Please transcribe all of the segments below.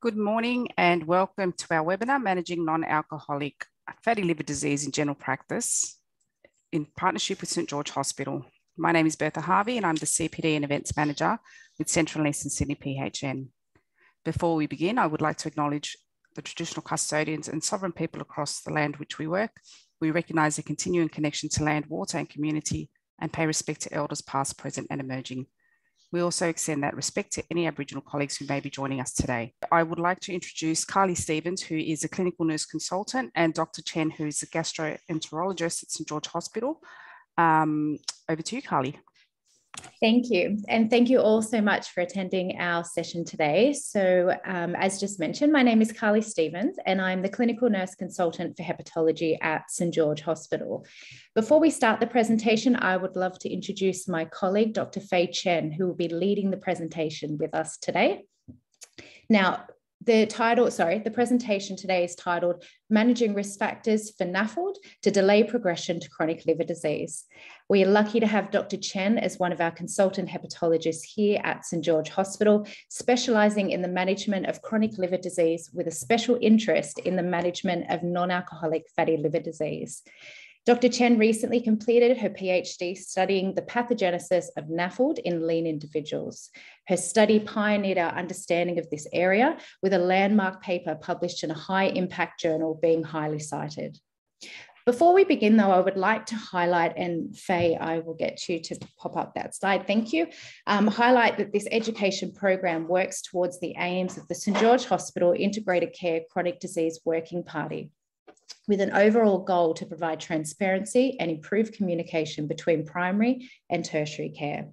Good morning and welcome to our webinar, Managing Non-Alcoholic Fatty Liver Disease in General Practice in partnership with St George Hospital. My name is Bertha Harvey and I'm the CPD and Events Manager with Central and Eastern Sydney PHN. Before we begin, I would like to acknowledge the traditional custodians and sovereign people across the land which we work. We recognise the continuing connection to land, water and community and pay respect to elders past, present and emerging. We also extend that respect to any Aboriginal colleagues who may be joining us today. I would like to introduce Carlie Stephens, who is a clinical nurse consultant, and Dr. Chen, who is a gastroenterologist at St George Hospital. Um, over to you, Carlie. Thank you. And thank you all so much for attending our session today. So, um, as just mentioned, my name is Carlie Stephens, and I'm the clinical nurse consultant for hepatology at St George Hospital. Before we start the presentation, I would love to introduce my colleague, Dr. Fei Chen, who will be leading the presentation with us today. Now, the title, sorry, the presentation today is titled Managing Risk Factors for NAFLD to Delay Progression to Chronic Liver Disease. We are lucky to have Dr. Chen as one of our consultant hepatologists here at St George Hospital, specialising in the management of chronic liver disease with a special interest in the management of non alcoholic fatty liver disease. Dr. Chen recently completed her PhD studying the pathogenesis of NAFLD in lean individuals. Her study pioneered our understanding of this area with a landmark paper published in a high impact journal being highly cited. Before we begin, though, I would like to highlight, and Fei, I will get you to pop up that slide, thank you, um, highlight that this education program works towards the aims of the St George Hospital Integrated Care Chronic Disease Working Party with an overall goal to provide transparency and improve communication between primary and tertiary care.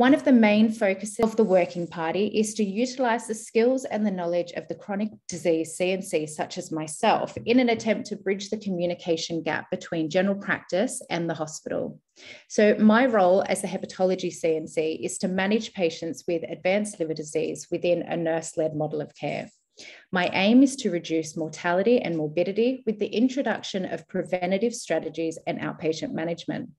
One of the main focuses of the Working Party is to utilise the skills and the knowledge of the chronic disease CNC, such as myself, in an attempt to bridge the communication gap between general practice and the hospital. So, my role as a hepatology CNC is to manage patients with advanced liver disease within a nurse led model of care. My aim is to reduce mortality and morbidity with the introduction of preventative strategies and outpatient management.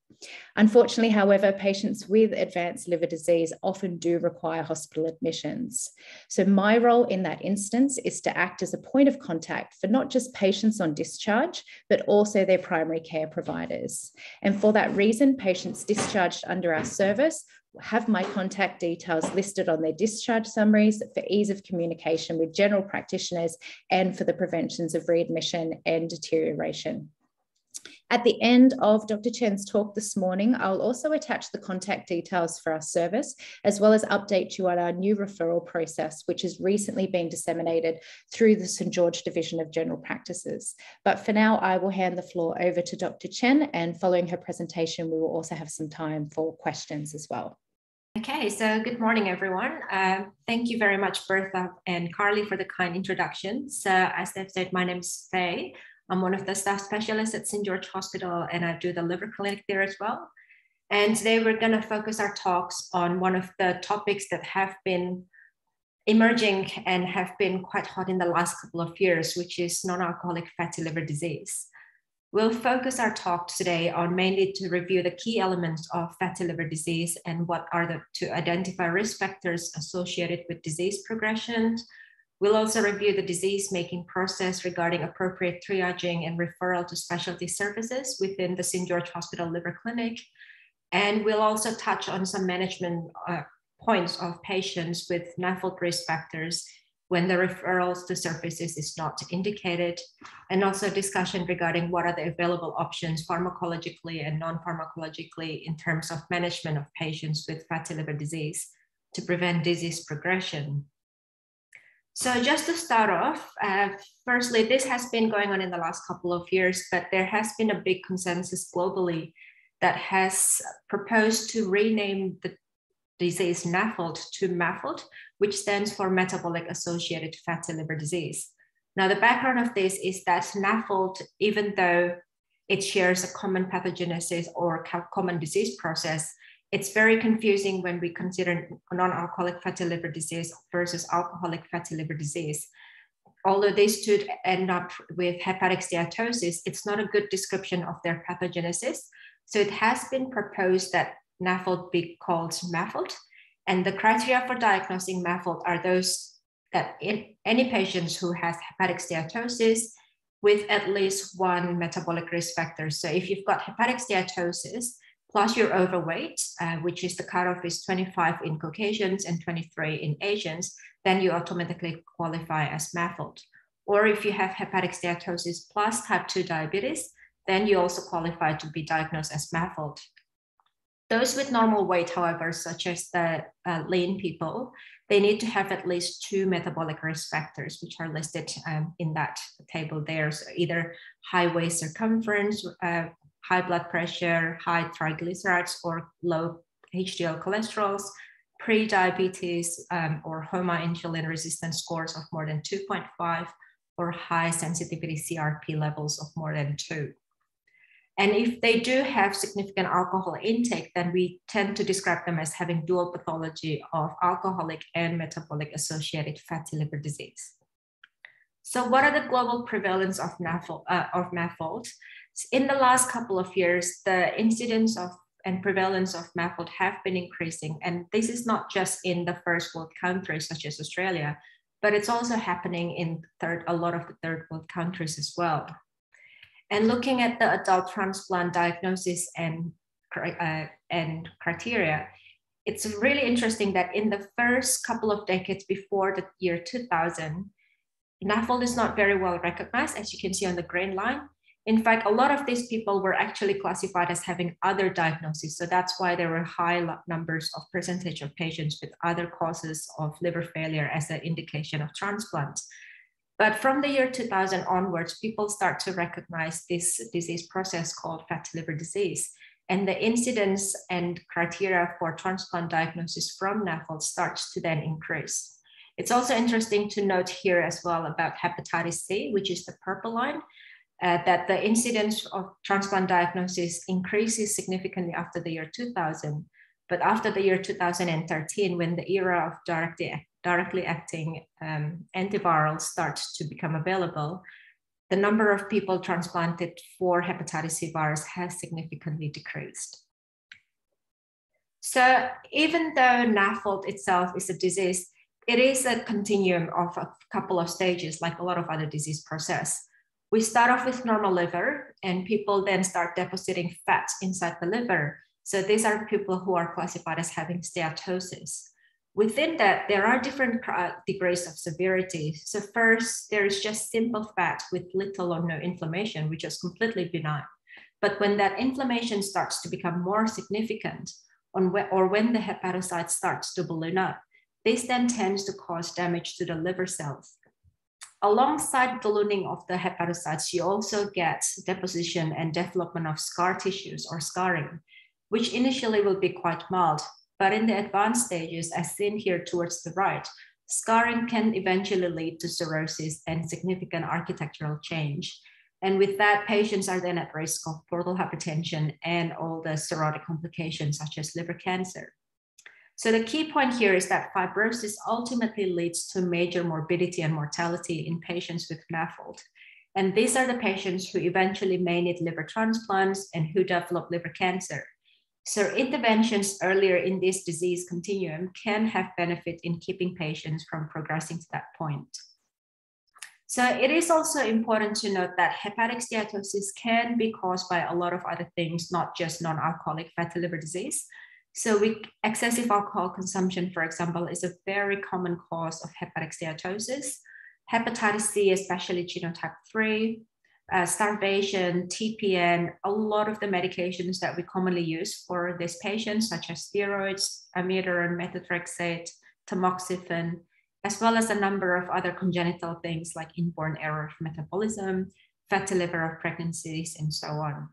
Unfortunately, however, patients with advanced liver disease often do require hospital admissions. So, my role in that instance is to act as a point of contact for not just patients on discharge, but also their primary care providers. And for that reason, patients discharged under our service have my contact details listed on their discharge summaries for ease of communication with general practitioners and for the preventions of readmission and deterioration. At the end of Dr. Chen's talk this morning, I'll also attach the contact details for our service, as well as update you on our new referral process, which has recently been disseminated through the St. George Division of General Practices. But for now, I will hand the floor over to Dr. Chen, and following her presentation, we will also have some time for questions as well. Okay, so good morning, everyone. Uh, thank you very much, Bertha and Carlie, for the kind introduction. So, as they've said, my name is Fei. I'm one of the staff specialists at St. George Hospital, and I do the liver clinic there as well. And today we're going to focus our talks on one of the topics that have been emerging and have been quite hot in the last couple of years, which is non alcoholic fatty liver disease. We'll focus our talk today on mainly to review the key elements of fatty liver disease and what are the to identify risk factors associated with disease progression. We'll also review the disease making process regarding appropriate triaging and referral to specialty services within the St. George Hospital Liver Clinic. And we'll also touch on some management uh, points of patients with NAFLD risk factors when the referrals to services is not indicated, and also discussion regarding what are the available options pharmacologically and non-pharmacologically in terms of management of patients with fatty liver disease to prevent disease progression. So just to start off, uh, firstly, this has been going on in the last couple of years, but there has been a big consensus globally that has proposed to rename the disease NAFLD to MAFLD, which stands for metabolic associated fatty liver disease. Now, the background of this is that NAFLD, even though it shares a common pathogenesis or common disease process, it's very confusing when we consider non-alcoholic fatty liver disease versus alcoholic fatty liver disease. Although these two end up with hepatic steatosis, it's not a good description of their pathogenesis. So it has been proposed that NAFLD be called MAFLD. And the criteria for diagnosing MAFLD are those that in any patients who has hepatic steatosis with at least one metabolic risk factor. So if you've got hepatic steatosis plus you're overweight, uh, which is the cutoff is 25 in Caucasians and 23 in Asians, then you automatically qualify as MAFLD. Or if you have hepatic steatosis plus type 2 diabetes, then you also qualify to be diagnosed as MAFLD. Those with normal weight, however, such as the uh, lean people, they need to have at least two metabolic risk factors, which are listed um, in that table there. So either high waist circumference, uh, high blood pressure, high triglycerides, or low HDL cholesterols, pre-diabetes um, or HOMA insulin resistance scores of more than 2.5, or high sensitivity CRP levels of more than two. And if they do have significant alcohol intake, then we tend to describe them as having dual pathology of alcoholic and metabolic associated fatty liver disease. So what are the global prevalence of MAFLD? Uh, of? In the last couple of years, the incidence of and prevalence of MAFLD have been increasing. And this is not just in the first world countries such as Australia, but it's also happening in third, a lot of the third world countries as well. And looking at the adult transplant diagnosis and, uh, and criteria, it's really interesting that in the first couple of decades before the year 2000, NAFLD is not very well recognized, as you can see on the green line. In fact, a lot of these people were actually classified as having other diagnoses. So that's why there were high numbers of percentage of patients with other causes of liver failure as an indication of transplant. But from the year 2000 onwards, people start to recognize this disease process called fatty liver disease. And the incidence and criteria for transplant diagnosis from NAFLD starts to then increase. It's also interesting to note here as well about hepatitis C, which is the purple line, uh, that the incidence of transplant diagnosis increases significantly after the year 2000. But after the year 2013, when the era of directly directly acting um, antivirals start to become available, the number of people transplanted for hepatitis C virus has significantly decreased. So even though NAFLD itself is a disease, it is a continuum of a couple of stages, like a lot of other disease process. We start off with normal liver, and people then start depositing fat inside the liver. So these are people who are classified as having steatosis. Within that, there are different uh, degrees of severity. So first, there is just simple fat with little or no inflammation, which is completely benign. But when that inflammation starts to become more significant, on or when the hepatocyte starts to balloon up, this then tends to cause damage to the liver cells. Alongside ballooning of the hepatocytes, you also get deposition and development of scar tissues or scarring, which initially will be quite mild, but in the advanced stages, as seen here towards the right, scarring can eventually lead to cirrhosis and significant architectural change. And with that, patients are then at risk of portal hypertension and all the cirrhotic complications such as liver cancer. So the key point here is that fibrosis ultimately leads to major morbidity and mortality in patients with MAFLD. And these are the patients who eventually may need liver transplants and who develop liver cancer. So interventions earlier in this disease continuum can have benefit in keeping patients from progressing to that point. So it is also important to note that hepatic steatosis can be caused by a lot of other things, not just non-alcoholic fatty liver disease. So we, excessive alcohol consumption, for example, is a very common cause of hepatic steatosis. Hepatitis C, especially genotype 3, uh, starvation, TPN, a lot of the medications that we commonly use for these patients, such as steroids, amiodarone, methotrexate, tamoxifen, as well as a number of other congenital things like inborn error of metabolism, fatty liver of pregnancies, and so on.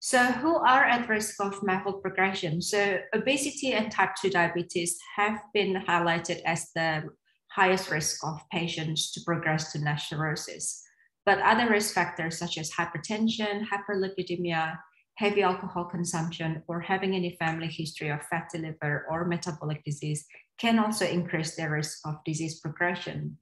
So who are at risk of MAFLD progression? So obesity and type 2 diabetes have been highlighted as the highest risk of patients to progress to NASH cirrhosis. But other risk factors such as hypertension, hyperlipidemia, heavy alcohol consumption, or having any family history of fatty liver or metabolic disease can also increase their risk of disease progression.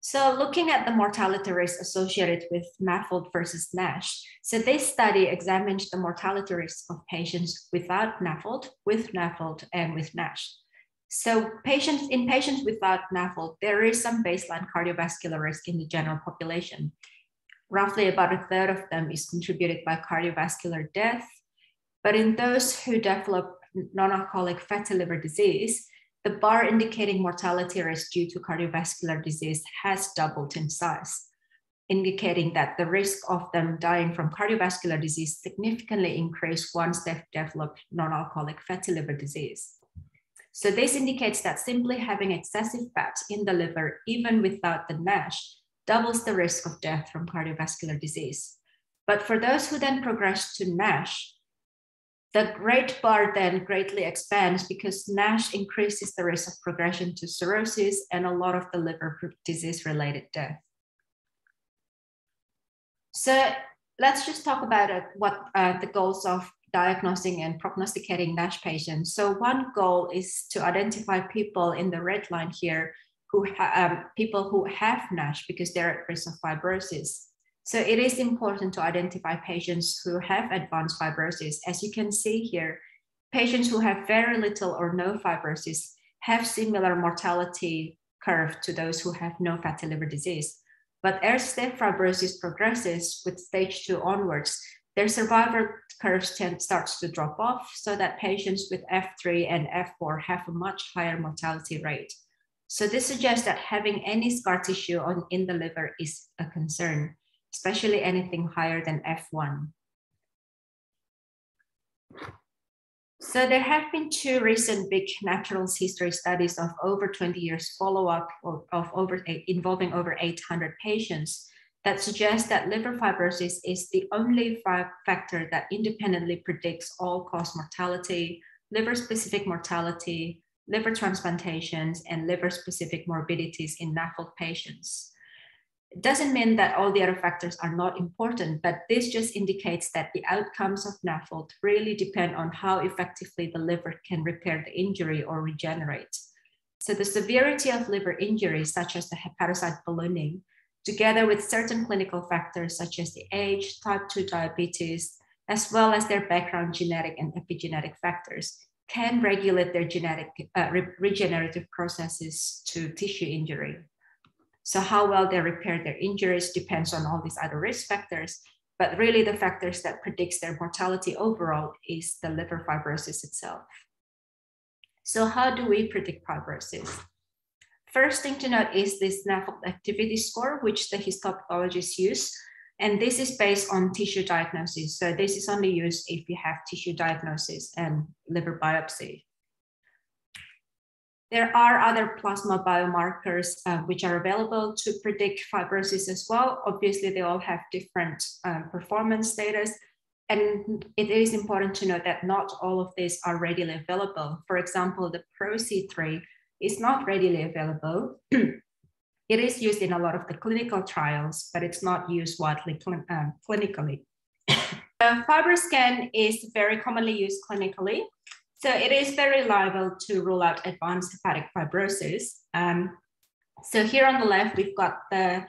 So looking at the mortality risk associated with MAFLD versus NASH, so this study examined the mortality risk of patients without NAFLD, with NAFLD, and with NASH. So patients in patients without NAFLD, there is some baseline cardiovascular risk in the general population. Roughly about a third of them is contributed by cardiovascular death. But in those who develop non-alcoholic fatty liver disease, the bar indicating mortality risk due to cardiovascular disease has doubled in size, indicating that the risk of them dying from cardiovascular disease significantly increased once they've developed non-alcoholic fatty liver disease. So this indicates that simply having excessive fat in the liver, even without the NASH, doubles the risk of death from cardiovascular disease. But for those who then progress to NASH, the great bar then greatly expands because NASH increases the risk of progression to cirrhosis and a lot of the liver disease related death. So let's just talk about uh, what uh, the goals of diagnosing and prognosticating NASH patients. So one goal is to identify people in the red line here who um, people who have NASH because they're at risk of fibrosis. So it is important to identify patients who have advanced fibrosis. As you can see here, patients who have very little or no fibrosis have similar mortality curve to those who have no fatty liver disease. But as their fibrosis progresses with stage two onwards, their survival curves tend, starts to drop off so that patients with F3 and F4 have a much higher mortality rate. So this suggests that having any scar tissue on, in the liver is a concern, especially anything higher than F1. So there have been two recent big natural history studies of over 20 years follow-up of, of over involving over 800 patients that suggests that liver fibrosis is the only factor that independently predicts all-cause mortality, liver-specific mortality, liver transplantations, and liver-specific morbidities in NAFLD patients. It doesn't mean that all the other factors are not important, but this just indicates that the outcomes of NAFLD really depend on how effectively the liver can repair the injury or regenerate. So the severity of liver injury, such as the hepatocyte ballooning, together with certain clinical factors such as the age, type 2 diabetes, as well as their background genetic and epigenetic factors, can regulate their genetic uh, re regenerative processes to tissue injury. So how well they repair their injuries depends on all these other risk factors, but really the factors that predicts their mortality overall is the liver fibrosis itself. So how do we predict fibrosis? First thing to note is this NAFLD activity score, which the histopathologists use. And this is based on tissue diagnosis. So this is only used if you have tissue diagnosis and liver biopsy. There are other plasma biomarkers uh, which are available to predict fibrosis as well. Obviously, they all have different um, performance status. And it is important to note that not all of these are readily available. For example, the PRO-C3 is not readily available. it is used in a lot of the clinical trials, but it's not used widely cl um, clinically. the FibroScan is very commonly used clinically. So it is very liable to rule out advanced hepatic fibrosis. Um, so here on the left, we've got the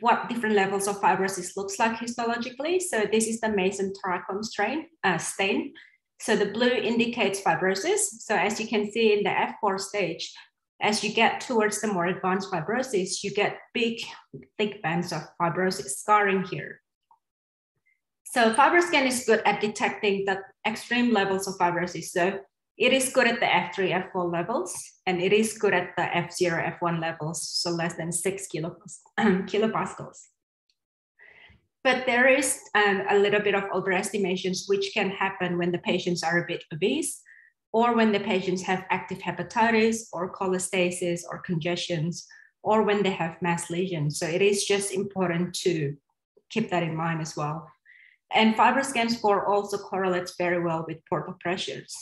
what different levels of fibrosis looks like histologically. So this is the Masson trichrome strain, uh, stain. So the blue indicates fibrosis. So as you can see in the F4 stage, as you get towards the more advanced fibrosis, you get big, thick bands of fibrosis scarring here. So FibroScan is good at detecting the extreme levels of fibrosis. So it is good at the F3, F4 levels, and it is good at the F0, F1 levels, so less than six kilopascals. But there is um, a little bit of overestimations which can happen when the patients are a bit obese or when the patients have active hepatitis or cholestasis or congestions or when they have mass lesions. So it is just important to keep that in mind as well. And FibroScan score also correlates very well with portal pressures.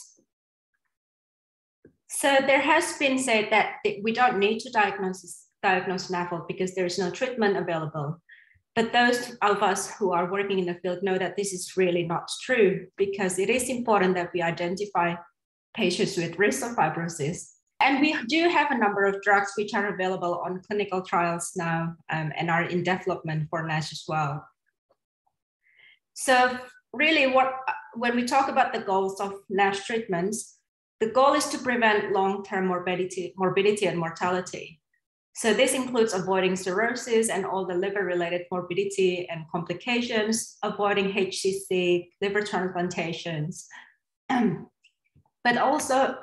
So there has been said that we don't need to diagnose, diagnose NAFLD because there is no treatment available. But those of us who are working in the field know that this is really not true because it is important that we identify patients with risk of fibrosis. And we do have a number of drugs which are available on clinical trials now um, and are in development for NASH as well. So really what when we talk about the goals of NASH treatments, the goal is to prevent long-term morbidity, morbidity and mortality. So this includes avoiding cirrhosis and all the liver-related morbidity and complications, avoiding HCC, liver transplantations, but also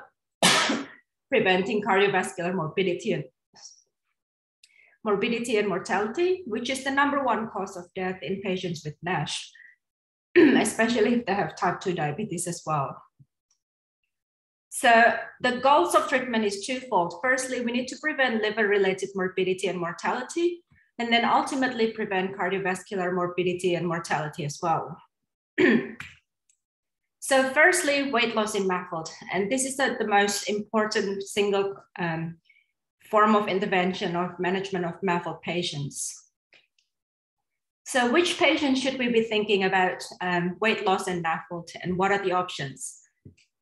preventing cardiovascular morbidity and morbidity and mortality, which is the number one cause of death in patients with NASH, especially if they have type 2 diabetes as well. So the goals of treatment is twofold. Firstly, we need to prevent liver-related morbidity and mortality, and then ultimately prevent cardiovascular morbidity and mortality as well. so firstly, weight loss in MAFLD, and this is the, the most important single um, form of intervention or management of MAFLD patients. So which patients should we be thinking about um, weight loss and MAFLD, and what are the options?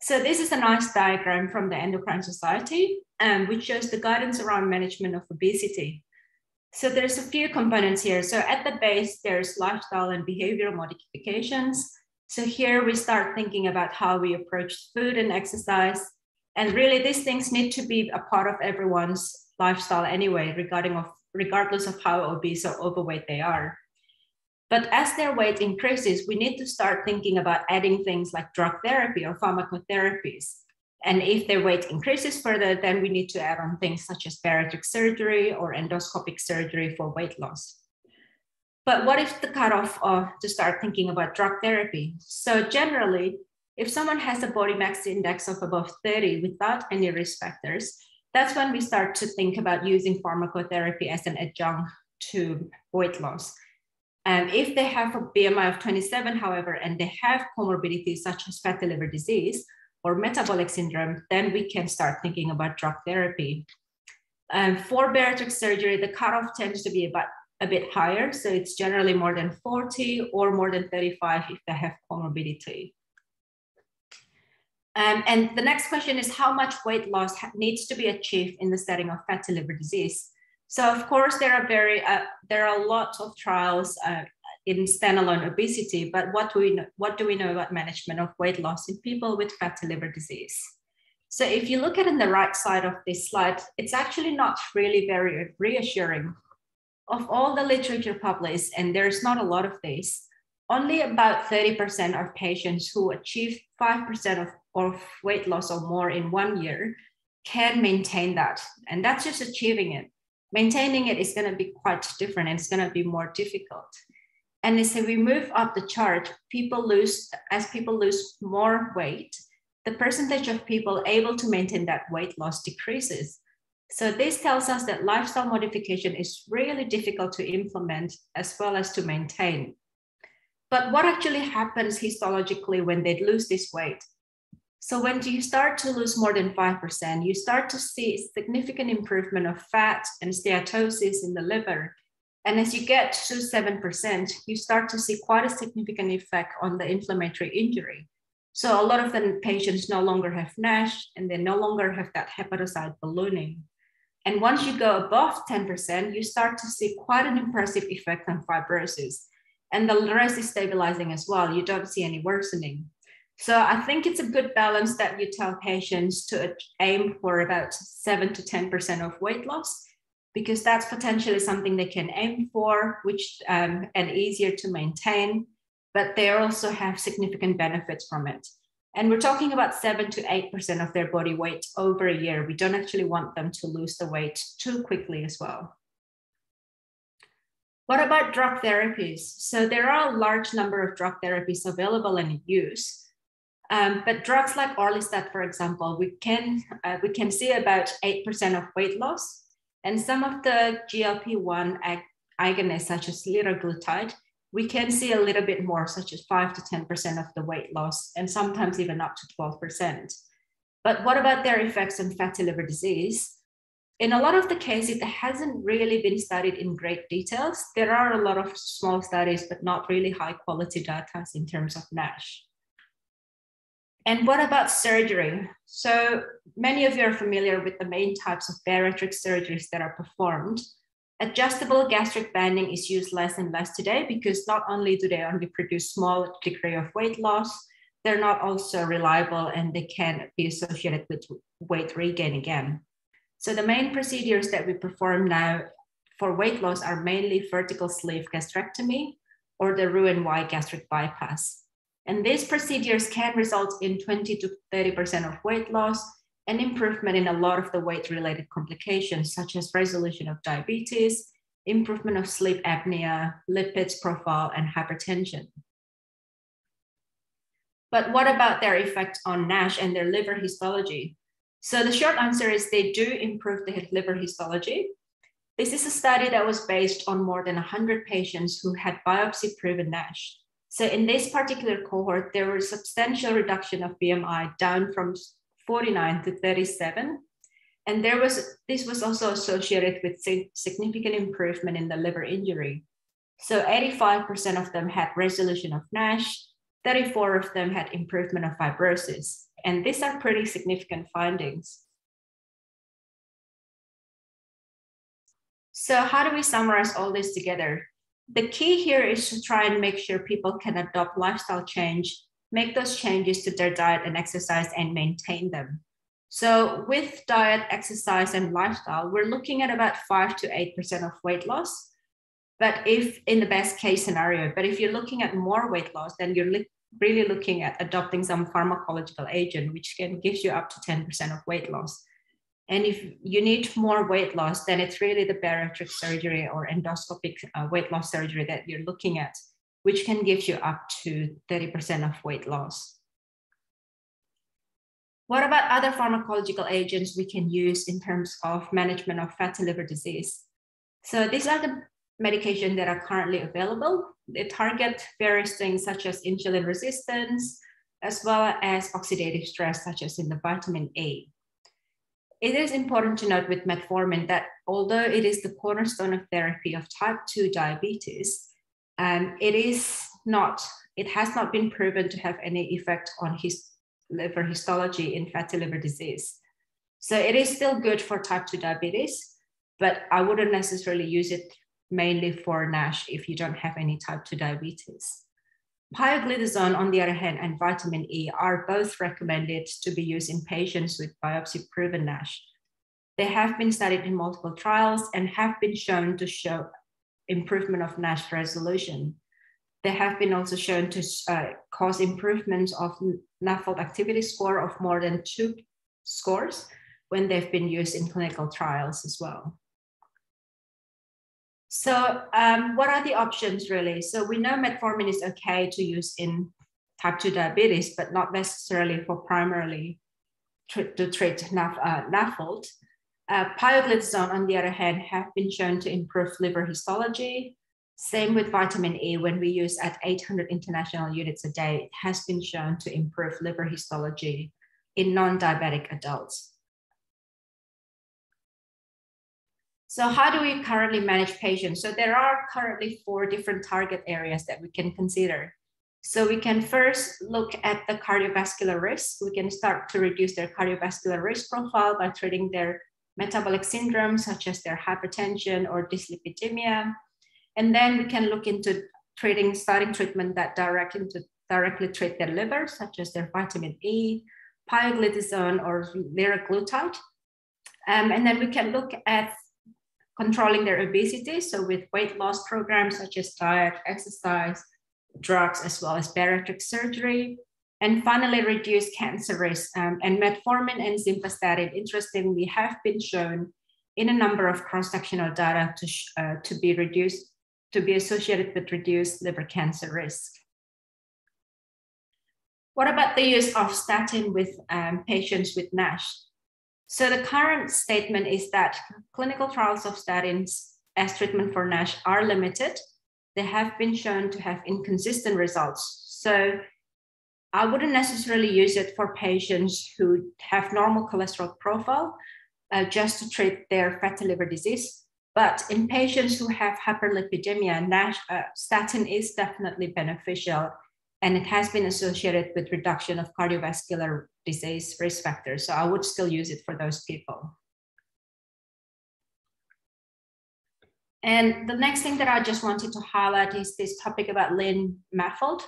So this is a nice diagram from the Endocrine Society, um, which shows the guidance around management of obesity. So there's a few components here. So at the base, there's lifestyle and behavioral modifications. So here we start thinking about how we approach food and exercise. And really these things need to be a part of everyone's lifestyle anyway, regarding of, regardless of how obese or overweight they are. But as their weight increases, we need to start thinking about adding things like drug therapy or pharmacotherapies. And if their weight increases further, then we need to add on things such as bariatric surgery or endoscopic surgery for weight loss. But what if the cutoff of to start thinking about drug therapy? So generally, if someone has a body mass index of above 30 without any risk factors, that's when we start to think about using pharmacotherapy as an adjunct to weight loss. And if they have a BMI of 27, however, and they have comorbidities such as fatty liver disease or metabolic syndrome, then we can start thinking about drug therapy. Um, for bariatric surgery, the cutoff tends to be about a bit higher. So it's generally more than 40 or more than 35 if they have comorbidity. Um, and the next question is how much weight loss needs to be achieved in the setting of fatty liver disease? So of course there are very uh, there are lots of trials uh, in standalone obesity, but what do we know, what do we know about management of weight loss in people with fatty liver disease? So if you look at on the right side of this slide, it's actually not really very reassuring. Of all the literature published, and there's not a lot of this, only about 30% of patients who achieve 5% of, of weight loss or more in one year can maintain that. And that's just achieving it maintaining it is going to be quite different and it's going to be more difficult. And as we move up the chart, people lose, as people lose more weight, the percentage of people able to maintain that weight loss decreases. So this tells us that lifestyle modification is really difficult to implement as well as to maintain. But what actually happens histologically when they lose this weight? So when you start to lose more than 5%, you start to see significant improvement of fat and steatosis in the liver. And as you get to 7%, you start to see quite a significant effect on the inflammatory injury. So a lot of the patients no longer have NASH and they no longer have that hepatocyte ballooning. And once you go above 10%, you start to see quite an impressive effect on fibrosis. And the rest is stabilizing as well. You don't see any worsening. So I think it's a good balance that you tell patients to aim for about seven to 10% of weight loss, because that's potentially something they can aim for, which um, and easier to maintain, but they also have significant benefits from it. And we're talking about seven to 8% of their body weight over a year. We don't actually want them to lose the weight too quickly as well. What about drug therapies? So there are a large number of drug therapies available and in use. Um, but drugs like Orlistat, for example, we can uh, we can see about eight percent of weight loss, and some of the GLP-1 ag- agonists, such as liraglutide, we can see a little bit more, such as five to ten percent of the weight loss, and sometimes even up to twelve percent. But what about their effects on fatty liver disease? In a lot of the cases, it hasn't really been studied in great details. There are a lot of small studies, but not really high quality data in terms of NASH. And what about surgery? So many of you are familiar with the main types of bariatric surgeries that are performed. Adjustable gastric banding is used less and less today because not only do they only produce small degree of weight loss, they're not also reliable and they can be associated with weight regain again. So the main procedures that we perform now for weight loss are mainly vertical sleeve gastrectomy or the Roux-en-Y gastric bypass. And these procedures can result in 20 to 30% of weight loss and improvement in a lot of the weight related complications, such as resolution of diabetes, improvement of sleep apnea, lipids profile, and hypertension. But what about their effect on NASH and their liver histology? So the short answer is they do improve the liver histology. This is a study that was based on more than 100 patients who had biopsy proven NASH. So in this particular cohort, there was substantial reduction of BMI down from 49 to 37. And there was this was also associated with significant improvement in the liver injury. So 85% of them had resolution of NASH, 34 of them had improvement of fibrosis. And these are pretty significant findings. So how do we summarize all this together? The key here is to try and make sure people can adopt lifestyle change, make those changes to their diet and exercise and maintain them. So with diet, exercise, and lifestyle, we're looking at about five to 8% of weight loss. But if in the best case scenario, but if you're looking at more weight loss, then you're li- really looking at adopting some pharmacological agent, which can give you up to 10% of weight loss. And if you need more weight loss, then it's really the bariatric surgery or endoscopic uh, weight loss surgery that you're looking at, which can give you up to 30% of weight loss. What about other pharmacological agents we can use in terms of management of fatty liver disease? So these are the medications that are currently available. They target various things such as insulin resistance, as well as oxidative stress, such as in the vitamin A. It is important to note with metformin that although it is the cornerstone of therapy of type 2 diabetes, um, it is not, it has not been proven to have any effect on his liver histology in fatty liver disease. So it is still good for type 2 diabetes, but I wouldn't necessarily use it mainly for NASH if you don't have any type 2 diabetes. Pioglitazone, on the other hand, and vitamin E are both recommended to be used in patients with biopsy proven NASH. They have been studied in multiple trials and have been shown to show improvement of NASH resolution. They have been also shown to uh, cause improvements of NAFLD activity score of more than two scores when they've been used in clinical trials as well. So um, what are the options really? So we know metformin is okay to use in type 2 diabetes, but not necessarily for primarily to treat NAF, uh, NAFLD. Uh, pioglitazone, on the other hand, have been shown to improve liver histology. Same with vitamin E, when we use at 800 international units a day, it has been shown to improve liver histology in non-diabetic adults. So how do we currently manage patients? So there are currently four different target areas that we can consider. So we can first look at the cardiovascular risk. We can start to reduce their cardiovascular risk profile by treating their metabolic syndrome, such as their hypertension or dyslipidemia. And then we can look into treating, starting treatment that direct into, directly treat their liver, such as their vitamin E, pioglitazone, or liraglutide. Um, and then we can look at controlling their obesity. So with weight loss programs such as diet, exercise, drugs, as well as bariatric surgery. And finally, reduce cancer risk. Um, and metformin and simvastatin, interestingly, have been shown in a number of cross-sectional data to, uh, to be reduced, to be associated with reduced liver cancer risk. What about the use of statin with um, patients with NASH? So the current statement is that clinical trials of statins as treatment for NASH are limited. They have been shown to have inconsistent results. So I wouldn't necessarily use it for patients who have normal cholesterol profile uh, just to treat their fatty liver disease. But in patients who have hyperlipidemia, NASH, uh, statin is definitely beneficial and it has been associated with reduction of cardiovascular disease risk factors. So I would still use it for those people. And the next thing that I just wanted to highlight is this topic about lean MAFLD.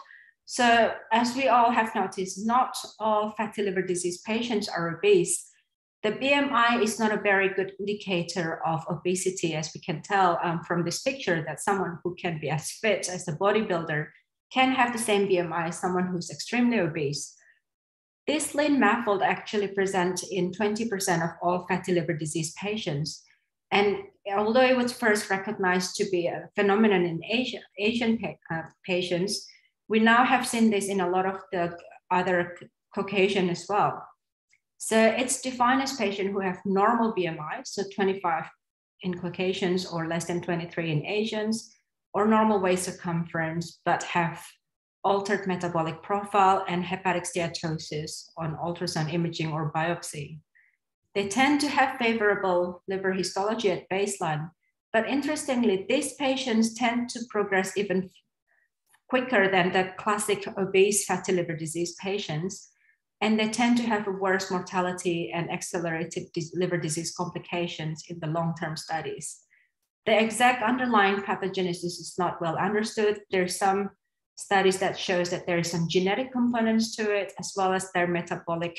So as we all have noticed, not all fatty liver disease patients are obese. The BMI is not a very good indicator of obesity, as we can tell um, from this picture that someone who can be as fit as a bodybuilder can have the same BMI as someone who's extremely obese. This lean MAFLD actually present in 20% of all fatty liver disease patients. And although it was first recognized to be a phenomenon in Asia, Asian uh, patients, we now have seen this in a lot of the other Caucasian as well. So it's defined as patients who have normal BMI, so 25 in Caucasians or less than 23 in Asians, or normal waist circumference, but have altered metabolic profile and hepatic steatosis on ultrasound imaging or biopsy. They tend to have favorable liver histology at baseline, but interestingly, these patients tend to progress even quicker than the classic obese fatty liver disease patients. And they tend to have a worse mortality and accelerated liver disease complications in the long-term studies. The exact underlying pathogenesis is not well understood. There's some studies that shows that there is some genetic components to it, as well as their metabolic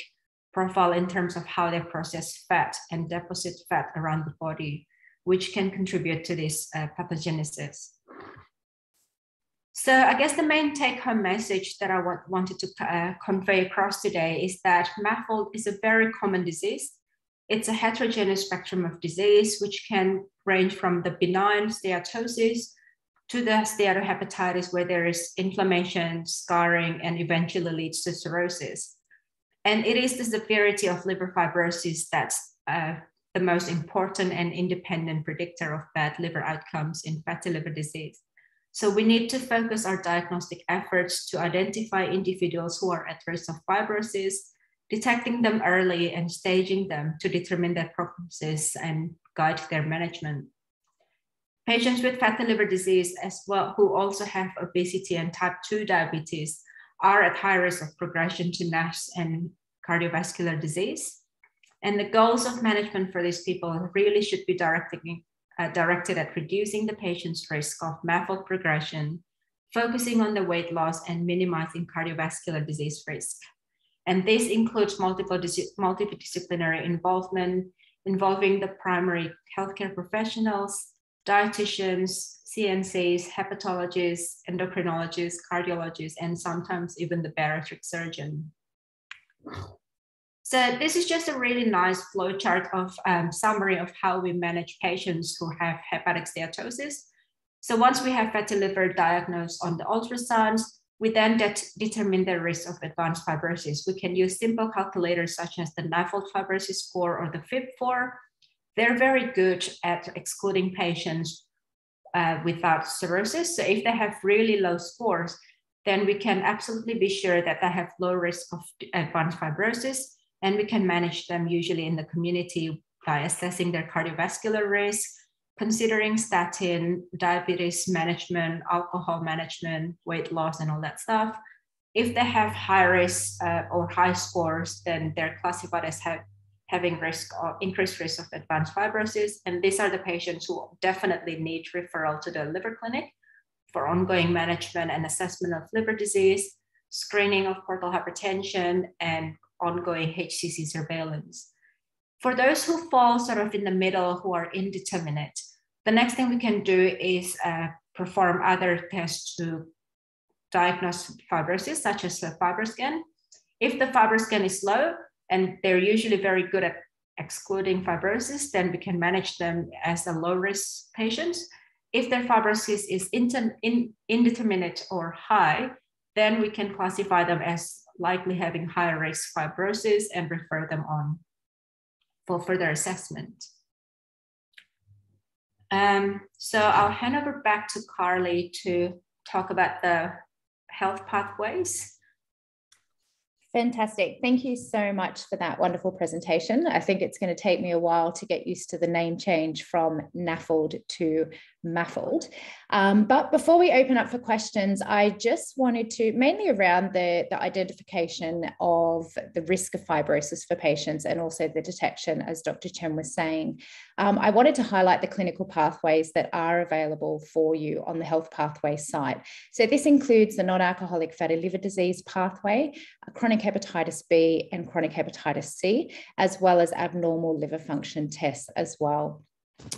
profile in terms of how they process fat and deposit fat around the body, which can contribute to this uh, pathogenesis. So I guess the main take home message that I want, wanted to uh, convey across today is that MAFLD is a very common disease. It's a heterogeneous spectrum of disease, which can range from the benign steatosis to the steatohepatitis, where there is inflammation, scarring, and eventually leads to cirrhosis. And it is the severity of liver fibrosis that's uh, the most important and independent predictor of bad liver outcomes in fatty liver disease. So we need to focus our diagnostic efforts to identify individuals who are at risk of fibrosis, detecting them early and staging them to determine their prognosis and guide their management. Patients with fatty liver disease as well, who also have obesity and type 2 diabetes, are at high risk of progression to NASH and cardiovascular disease. And the goals of management for these people really should be uh, directed at reducing the patient's risk of MAFLD progression, focusing on the weight loss and minimizing cardiovascular disease risk. And this includes multiple multidisciplinary involvement, involving the primary healthcare professionals, dietitians, CNCs, hepatologists, endocrinologists, cardiologists, and sometimes even the bariatric surgeon. So this is just a really nice flowchart of um, summary of how we manage patients who have hepatic steatosis. So once we have fatty liver diagnosed on the ultrasounds, we then det determine the risk of advanced fibrosis. We can use simple calculators such as the NAFLD fibrosis score or the FIB4. They're very good at excluding patients uh, without cirrhosis. So if they have really low scores, then we can absolutely be sure that they have low risk of advanced fibrosis and we can manage them usually in the community by assessing their cardiovascular risk, considering statin, diabetes management, alcohol management, weight loss, and all that stuff. If they have high risk uh, or high scores, then they're classified as have, having risk or increased risk of advanced fibrosis. And these are the patients who definitely need referral to the liver clinic for ongoing management and assessment of liver disease, screening of portal hypertension, and ongoing HCC surveillance. For those who fall sort of in the middle, who are indeterminate, the next thing we can do is uh, perform other tests to diagnose fibrosis, such as a FibroScan. If the FibroScan is low, and they're usually very good at excluding fibrosis, then we can manage them as a low risk patients. If their fibrosis is in, indeterminate or high, then we can classify them as likely having higher risk fibrosis and refer them on for further assessment. Um, so I'll hand over back to Carlie to talk about the health pathways. Fantastic. Thank you so much for that wonderful presentation. I think it's going to take me a while to get used to the name change from NAFLD to MAFLD. Um, but before we open up for questions, I just wanted to, mainly around the, the identification of the risk of fibrosis for patients and also the detection, as Dr. Chen was saying, um, I wanted to highlight the clinical pathways that are available for you on the Health Pathways site. So this includes the non-alcoholic fatty liver disease pathway, chronic hepatitis B and chronic hepatitis C, as well as abnormal liver function tests as well.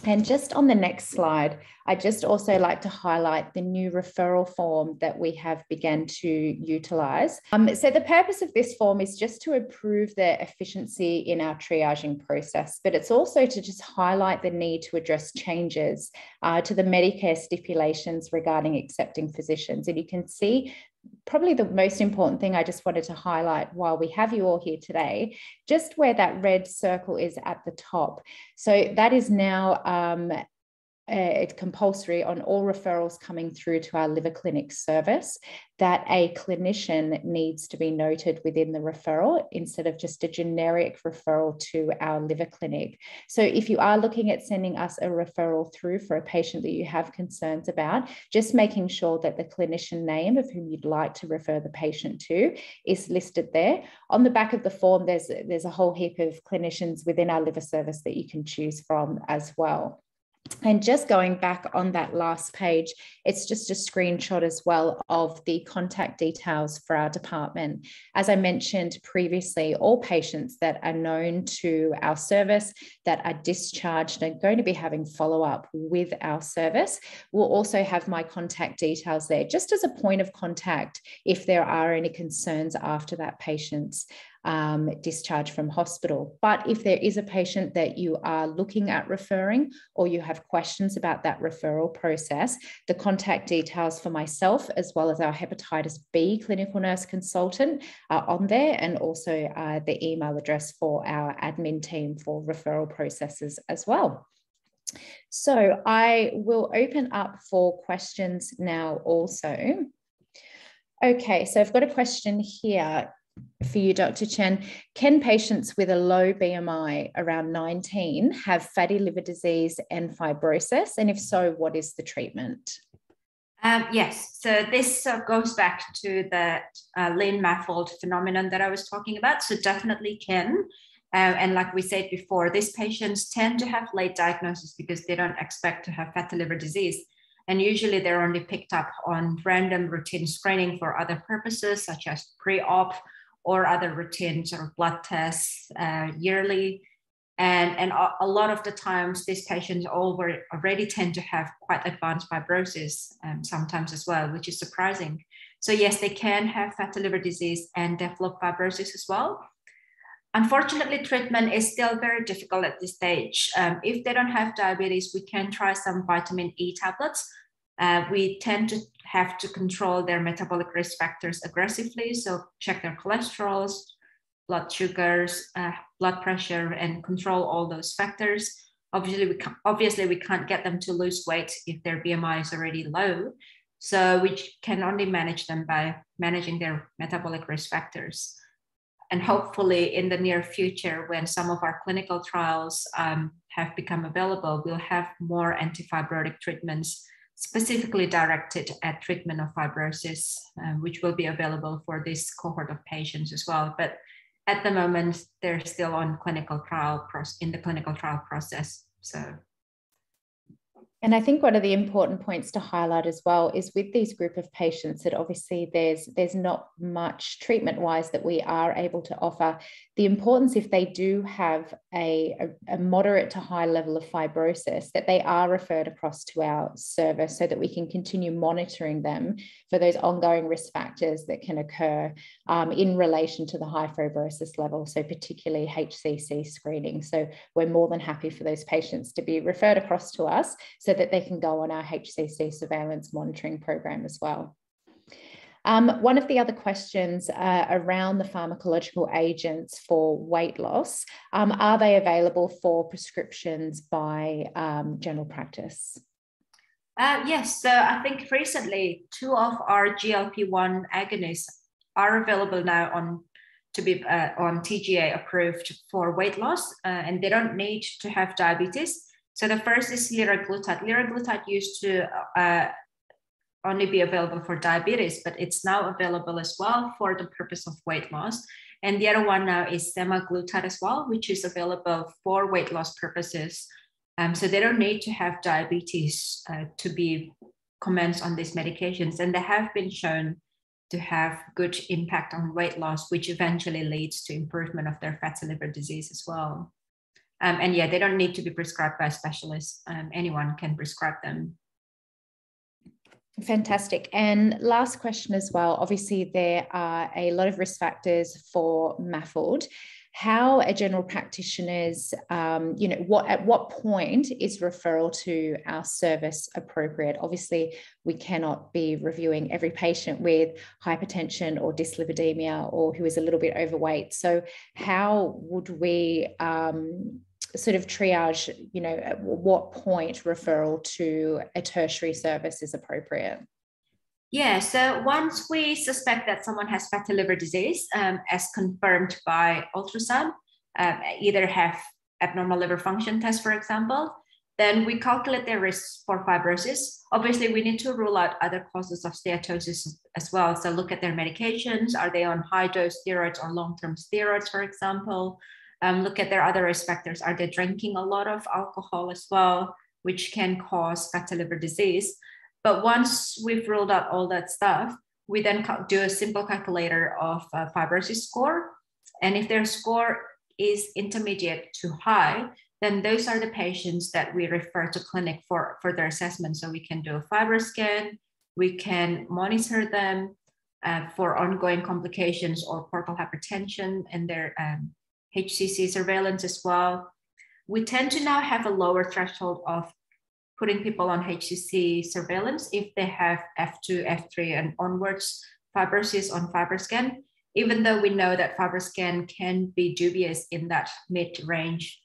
And just on the next slide, I just also like to highlight the new referral form that we have begun to utilize. Um, so the purpose of this form is just to improve the efficiency in our triaging process, but it's also to just highlight the need to address changes uh, to the Medicare stipulations regarding accepting physicians. And you can see probably the most important thing I just wanted to highlight while we have you all here today, just where that red circle is at the top. So that is now um, uh, compulsory on all referrals coming through to our liver clinic service that a clinician needs to be noted within the referral instead of just a generic referral to our liver clinic. So if you are looking at sending us a referral through for a patient that you have concerns about, just making sure that the clinician name of whom you'd like to refer the patient to is listed there. On the back of the form, there's, there's a whole heap of clinicians within our liver service that you can choose from as well. And just going back on that last page, it's just a screenshot as well of the contact details for our department. As I mentioned previously, all patients that are known to our service that are discharged and going to be having follow up with our service will also have my contact details there, just as a point of contact if there are any concerns after that patient's um, discharge from hospital. But if there is a patient that you are looking at referring or you have questions about that referral process, the contact details for myself as well as our hepatitis B clinical nurse consultant are on there and also uh, the email address for our admin team for referral processes as well. So I will open up for questions now also. Okay, so I've got a question here for you, Dr. Chen. Can patients with a low BMI around 19 have fatty liver disease and fibrosis? And if so, what is the treatment? Um, yes, so this uh, goes back to the uh, lean MAFLD phenomenon that I was talking about. So definitely can. Uh, and like we said before, these patients tend to have late diagnosis because they don't expect to have fatty liver disease. And usually they're only picked up on random routine screening for other purposes, such as pre op or other routine sort of blood tests uh, yearly. And, and a, lot of the times, these patients all were, already tend to have quite advanced fibrosis um, sometimes as well, which is surprising. So, yes, they can have fatty liver disease and develop fibrosis as well. Unfortunately, treatment is still very difficult at this stage. Um, if they don't have diabetes, we can try some vitamin E tablets. Uh, we tend to have to control their metabolic risk factors aggressively. So check their cholesterols, blood sugars, uh, blood pressure, and control all those factors. Obviously, we can't, obviously we can't get them to lose weight if their BMI is already low. So we can only manage them by managing their metabolic risk factors. And hopefully, in the near future, when some of our clinical trials um, have become available, we'll have more antifibrotic treatments specifically directed at treatment of fibrosis, uh, which will be available for this cohort of patients as well. But at the moment, they're still on clinical trial in the clinical trial process. So and I think one of the important points to highlight as well is with these group of patients that obviously there's there's not much treatment wise that we are able to offer. The importance if they do have a, a, a, moderate to high level of fibrosis that they are referred across to our service so that we can continue monitoring them for those ongoing risk factors that can occur um, in relation to the high fibrosis level. So particularly HCC screening. So we're more than happy for those patients to be referred across to us so that they can go on our HCC surveillance monitoring program as well. Um, one of the other questions uh, around the pharmacological agents for weight loss, um, are they available for prescriptions by um, general practice? Uh, yes, so I think recently two of our GLP-1 agonists are available now on to be uh, on TGA approved for weight loss, uh, and they don't need to have diabetes. So the first is liraglutide. Liraglutide used to uh, only be available for diabetes, but it's now available as well for the purpose of weight loss. And the other one now is semaglutide as well, which is available for weight loss purposes. Um, so they don't need to have diabetes uh, to be commenced on these medications. And they have been shown to have good impact on weight loss, which eventually leads to improvement of their fatty liver disease as well. Um, and yeah, they don't need to be prescribed by specialists. Um, anyone can prescribe them. Fantastic. And last question as well. Obviously, there are a lot of risk factors for MAFLD. How a general practitioners, um, you know, what at what point is referral to our service appropriate? Obviously, we cannot be reviewing every patient with hypertension or dyslipidemia or who is a little bit overweight. So, how would we um, sort of triage, you know, at what point referral to a tertiary service is appropriate? Yeah, so once we suspect that someone has fatty liver disease, um, as confirmed by ultrasound, um, either have abnormal liver function test, for example, then we calculate their risk for fibrosis. Obviously, we need to rule out other causes of steatosis as well. So look at their medications. Are they on high dose steroids or long-term steroids, for example? um, look at their other risk factors. Are they drinking a lot of alcohol as well, which can cause fatty liver disease? But once we've ruled out all that stuff, we then do a simple calculator of fibrosis score. And if their score is intermediate to high, then those are the patients that we refer to clinic for further assessment. So we can do a FibroScan, we can monitor them uh, for ongoing complications or portal hypertension and their um, HCC surveillance as well. We tend to now have a lower threshold of putting people on HCC surveillance if they have F2, F3, and onwards fibrosis on FibroScan, even though we know that FibroScan can be dubious in that mid range,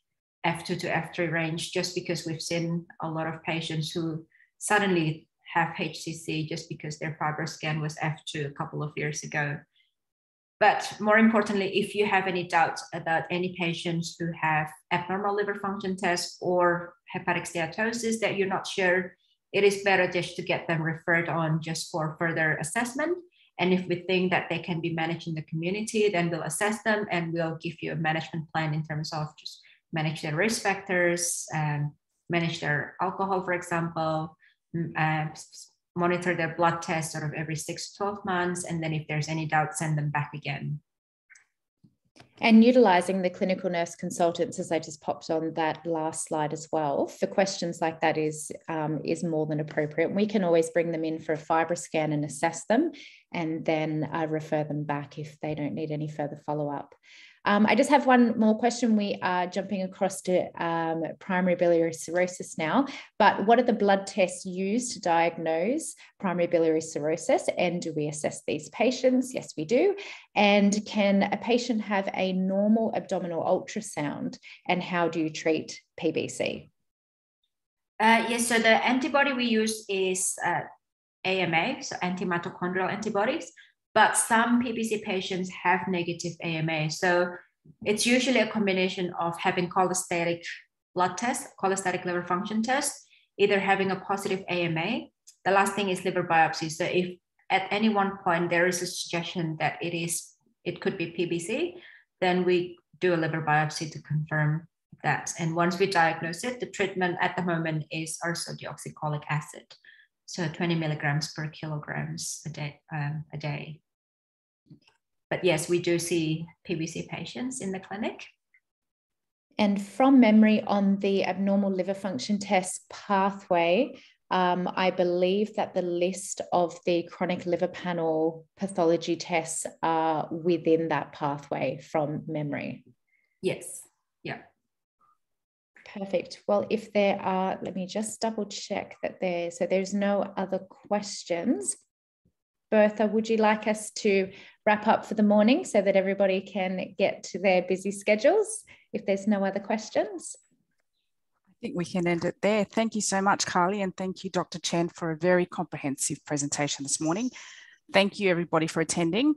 F2 to F3 range, just because we've seen a lot of patients who suddenly have HCC just because their FibroScan was F2 a couple of years ago. But more importantly, if you have any doubts about any patients who have abnormal liver function tests or hepatic steatosis that you're not sure, it is better just to get them referred on just for further assessment. And if we think that they can be managed in the community, then we'll assess them and we'll give you a management plan in terms of just manage their risk factors, and manage their alcohol, for example, uh, monitor their blood test sort of every six to 12 months. And then if there's any doubt, send them back again. And utilizing the clinical nurse consultants, as I just popped on that last slide as well, for questions like that is, um, is more than appropriate. We can always bring them in for a FibroScan and assess them, and then uh, refer them back if they don't need any further follow up. Um, I just have one more question. We are jumping across to um, primary biliary cirrhosis now, but what are the blood tests used to diagnose primary biliary cirrhosis? And do we assess these patients? Yes, we do. And can a patient have a normal abdominal ultrasound? And how do you treat PBC? Uh, yes, so the antibody we use is uh, AMA, so anti-mitochondrial antibodies but some PBC patients have negative AMA. So it's usually a combination of having cholestatic blood test, cholestatic liver function test, either having a positive AMA. The last thing is liver biopsy. So if at any one point there is a suggestion that it is, it could be PBC, then we do a liver biopsy to confirm that. And once we diagnose it, the treatment at the moment is ursodeoxycholic acid. So 20 milligrams per kilograms a day. Um, a day but yes, we do see PBC patients in the clinic. And from memory on the abnormal liver function test pathway, um, I believe that the list of the chronic liver panel pathology tests are within that pathway from memory. Yes. Perfect. Well, if there are, let me just double check that there, so there's no other questions. Bertha, would you like us to wrap up for the morning so that everybody can get to their busy schedules if there's no other questions? I think we can end it there. Thank you so much, Carlie, and thank you, Dr. Chen, for a very comprehensive presentation this morning. Thank you, everybody, for attending.